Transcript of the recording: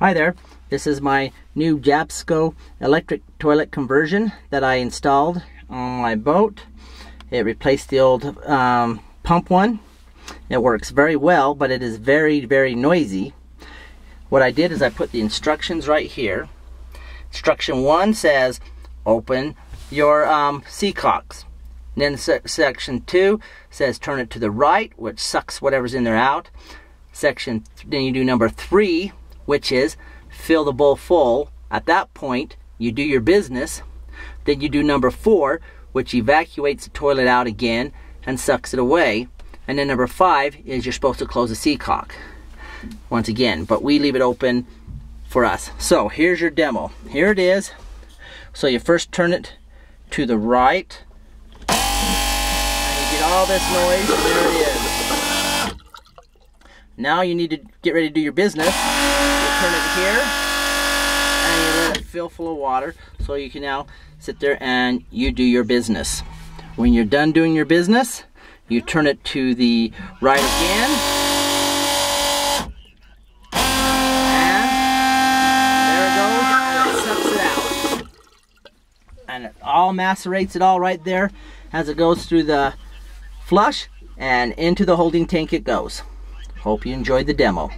Hi there, this is my new Jabsco electric toilet conversion that I installed on my boat. It replaced the old um, pump one. It works very well, but it is very, very noisy. What I did is I put the instructions right here. Instruction one says, open your um, seacocks. Then se section two says turn it to the right, which sucks whatever's in there out. Section, then you do number three, which is fill the bowl full. At that point, you do your business. Then you do number four, which evacuates the toilet out again and sucks it away. And then number five is you're supposed to close the seacock once again, but we leave it open for us. So here's your demo. Here it is. So you first turn it to the right. And you get all this noise, there it is. Now you need to get ready to do your business. You turn it here and you let it fill full of water so you can now sit there and you do your business. When you're done doing your business, you turn it to the right again. And there it goes, and it sucks it out. And it all macerates it all right there as it goes through the flush and into the holding tank it goes. Hope you enjoyed the demo.